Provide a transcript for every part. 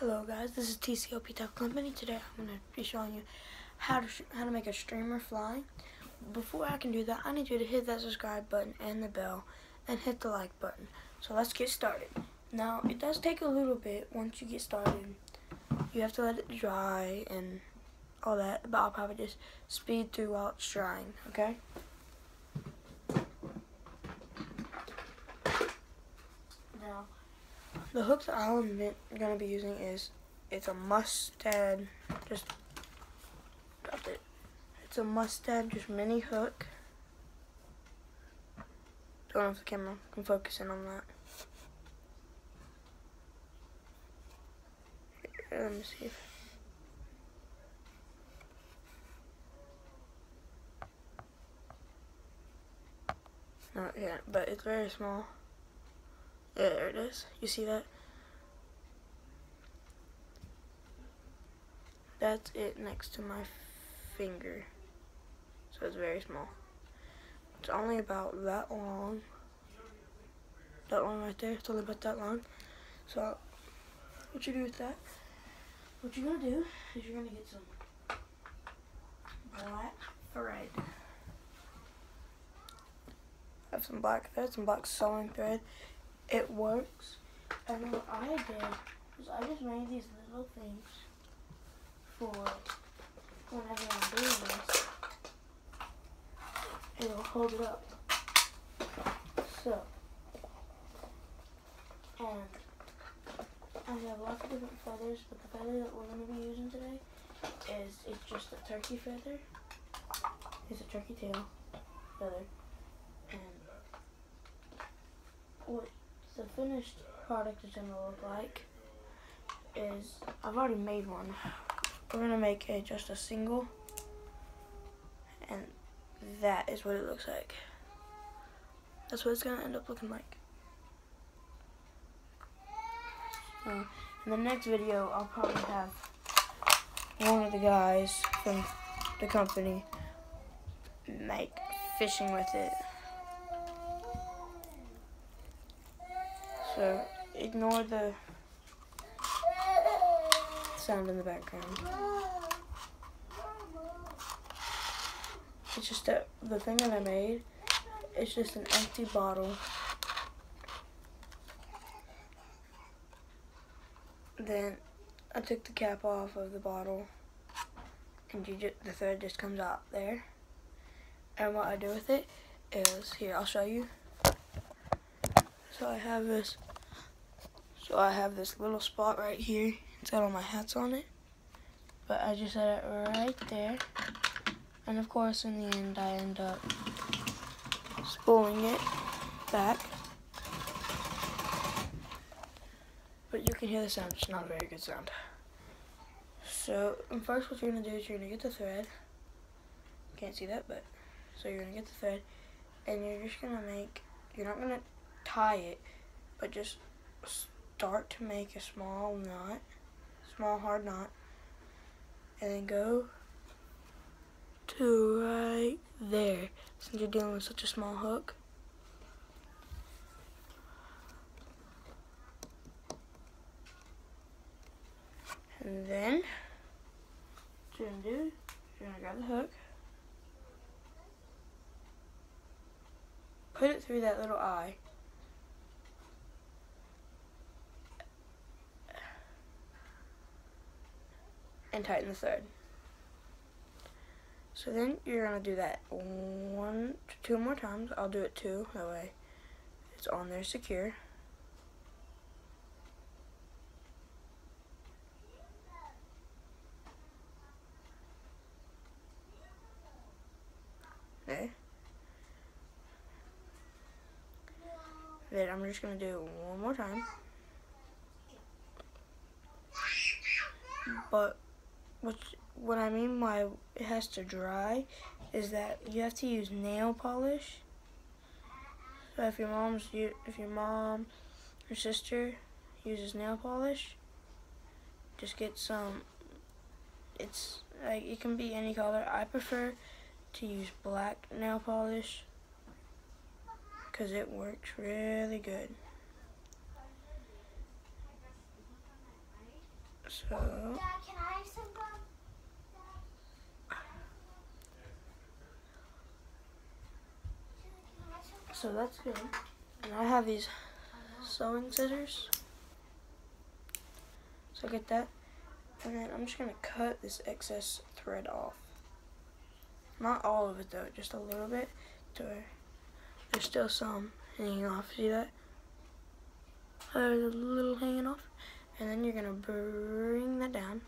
Hello guys, this is TCLP Tackle Company. Today I'm going to be showing you how to how to make a streamer fly. Before I can do that, I need you to hit that subscribe button and the bell and hit the like button. So let's get started. Now, it does take a little bit once you get started. You have to let it dry and all that, but I'll probably just speed through while it's drying, okay? The hook that I'm going to be using is, it's a Mustad, just dropped it. It's a Mustad, just mini hook. Don't know if the camera can focus in on that. Here, let me see if Not yet, but it's very small. There it is. You see that? That's it next to my finger. So it's very small. It's only about that long. That long right there. It's only about that long. So what you do with that, what you're gonna do is you're gonna get some black thread. I have some black thread, some black sewing thread, it works. And what I did was I just made these little things for whenever I'm doing this. It'll hold it up. So, and I have lots of different feathers, but the feather that we're going to be using today is it's just a turkey feather. It's a turkey tail feather. And what the finished product is going to look like is, I've already made one. We're going to make a, just a single, and that is what it looks like. That's what it's going to end up looking like. So, in the next video, I'll probably have one of the guys from the company make fishing with it. So ignore the sound in the background. It's just the thing that I made, it's just an empty bottle. Then I took the cap off of the bottle and you just, the thread just comes out there. And what I do with it is, here, I'll show you. So I have this, so I have this little spot right here. It's got all my hats on it. But I just had it right there. And of course, in the end, I end up spooling it back. But you can hear the sound, it's not a very good sound. So, first what you're going to do is you're going to get the thread. Can't see that, but, so you're going to get the thread. And you're just going to make, you're not going to tie it, but just start to make a small knot, small hard knot, and then go to right there, since you're dealing with such a small hook. And then, what you're gonna do, you're gonna grab the hook, put it through that little eye, and tighten the thread. So then you're going to do that one to two more times. I'll do it two, that way it's on there secure. Okay. Then I'm just going to do it one more time. But what what I mean by it has to dry is that you have to use nail polish. So if your mom's if your mom or sister uses nail polish, just get some. It's like it can be any color. I prefer to use black nail polish because it works really good. So, Dad, can I have some gum? Can I have some so that's good. And I have these sewing scissors. So get that. And then I'm just gonna cut this excess thread off. Not all of it though, just a little bit to there's still some hanging off. See that? There's a little hanging off. And then you're gonna bring that down.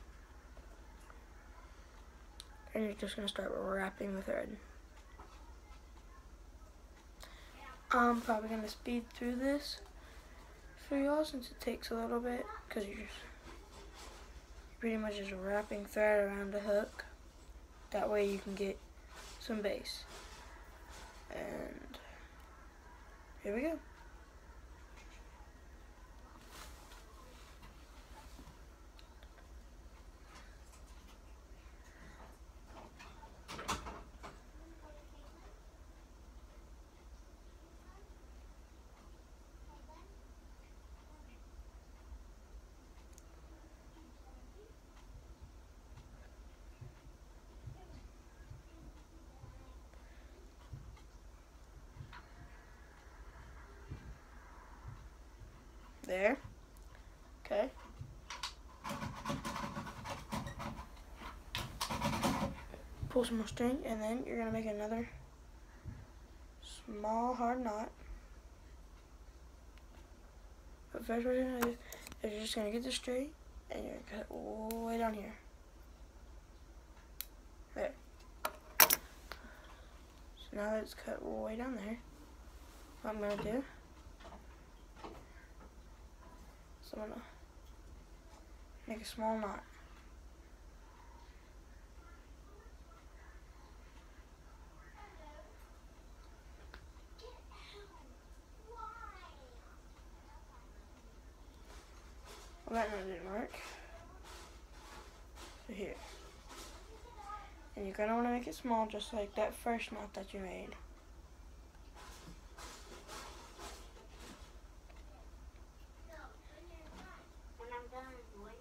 And you're just gonna start wrapping the thread. I'm probably gonna speed through this for y'all since it takes a little bit because you're pretty much just wrapping thread around the hook. That way you can get some base. And here we go. There. Okay. Pull some more string and then you're gonna make another small hard knot. But first what you're gonna do is you're just gonna get this straight and you're gonna cut it way down here. There. So now that it's cut way down there, what I'm gonna do So I'm gonna make a small knot. Well, that knot didn't work. So here. And you're gonna wanna make it small just like that first knot that you made. When I'm done later.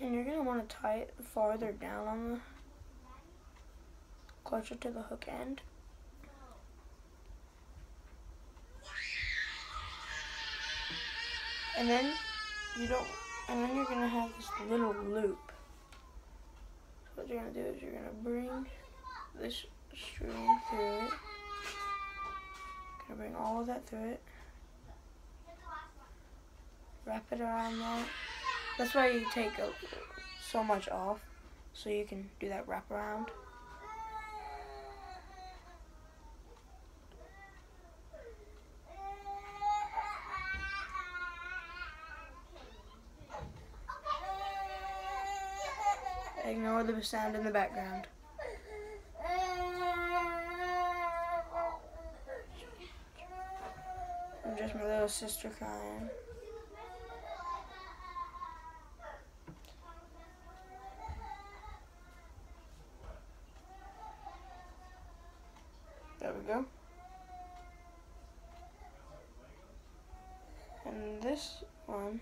And you're gonna want to tie it farther down on the closer to the hook end. And then you don't and then you're gonna have this little loop. So what you're gonna do is you're gonna bring this string through it. Gonna bring all of that through it. Wrap it around that. That's why you take a, so much off, so you can do that wrap around. Ignore the sound in the background. I'm just my little sister crying. There we go. And this one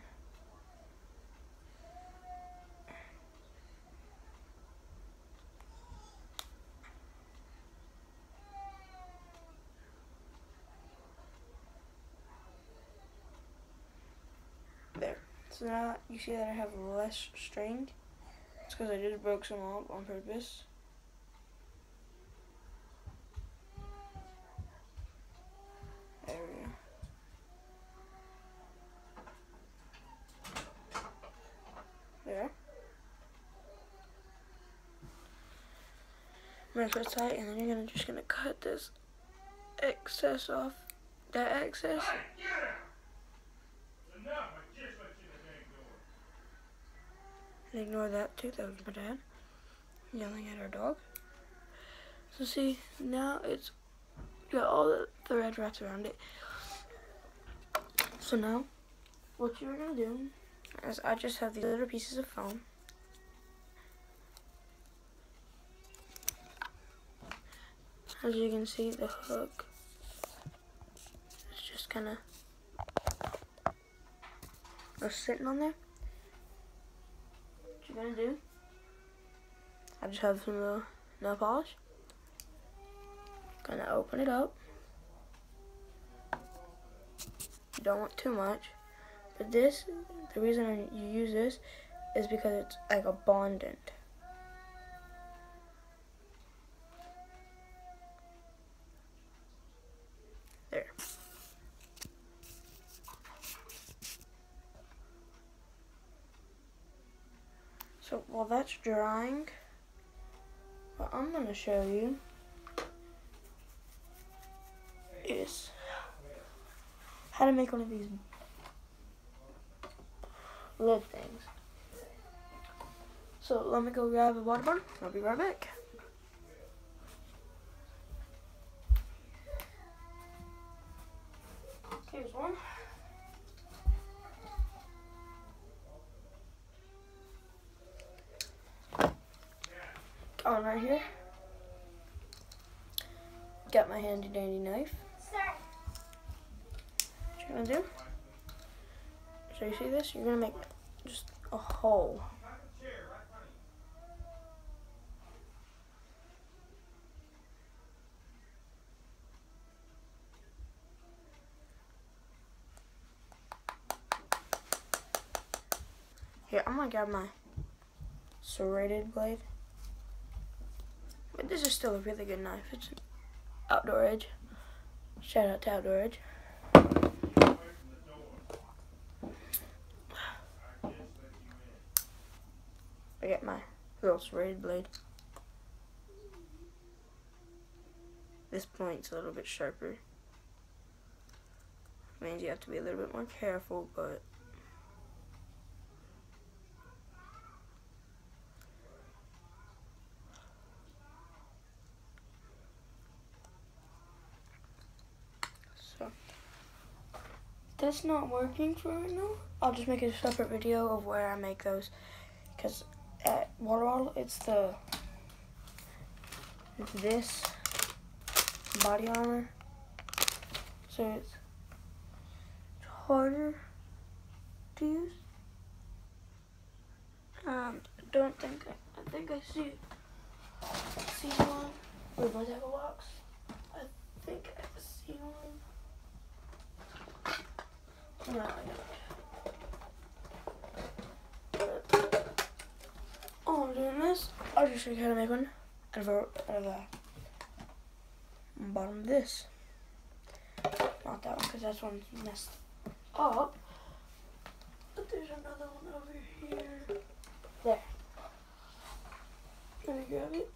There. So now you see that I have less string. It's because I just broke some off on purpose. There we go. There. It tight, and then you're gonna just gonna cut this excess off. That excess. And ignore that too. That was my dad yelling at our dog. So see, now it's got all the thread wrapped around it. So now, what you're gonna do is I just have these little pieces of foam. As you can see, the hook is just kind of just sitting on there. What you're gonna do? I just have some uh, nail polish. Gonna open it up. You don't want too much. But this, the reason you use this is because it's like a bondant. So while that's drying, what I'm going to show you is how to make one of these lid things. So let me go grab a water bottle. I'll be right back. Here's one. Right here. Got my handy dandy knife. What you're gonna do? So you see this? You're gonna make just a hole. Here, I'm gonna grab my serrated blade. But this is still a really good knife. It's an outdoor edge. Shout out to outdoor edge. I get my little serrated blade. This point's a little bit sharper. Means you have to be a little bit more careful, but so that's not working for right now. I'll just make a separate video of where I make those. Because at water bottle it's the it's this body armor. So it's, harder to use. Um don't think I, I think I see see one. With my tackle box. I think I see one Oh, I'm doing this. I'll just show you how to make one out of, a, out of bottom of this. Not that one, because that's one's messed up. But there's another one over here. There. Let me grab it.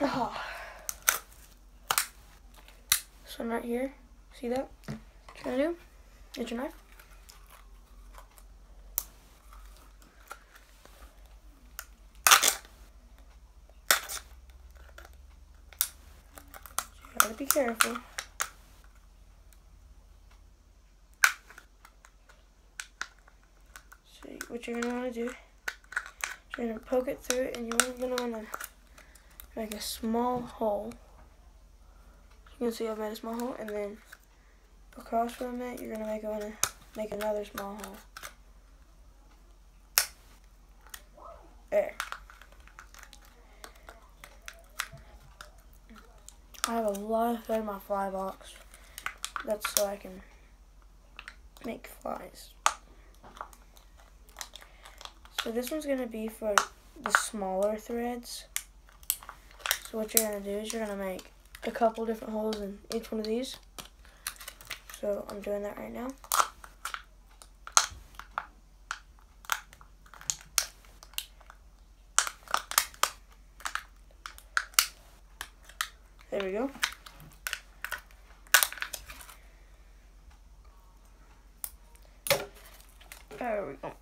Ah. So right here, see that? Gonna do? Get your knife. Gotta be careful. So what you're gonna wanna do, you're gonna poke it through and you're gonna wanna make a small hole. You can see I've made a small hole and then across from it you're gonna make wanna make another small hole. There. I have a lot of thread in my fly box. That's so I can make flies. So this one's going to be for the smaller threads. So what you're going to do is you're going to make a couple different holes in each one of these. So I'm doing that right now. There we go. There we go.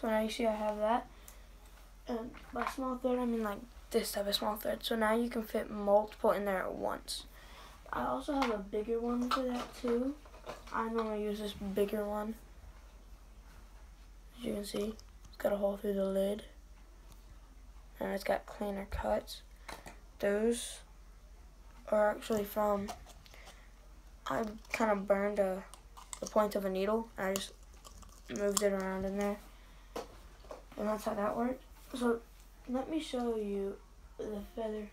So now you see I have that. And by small thread, I mean like this type of small thread. So now you can fit multiple in there at once. I also have a bigger one for that too. I normally use this bigger one. As you can see, it's got a hole through the lid. And it's got cleaner cuts. Those are actually from, I kind of burned a the point of a needle, and I just moved it around in there, and that's how that worked. So let me show you the feather.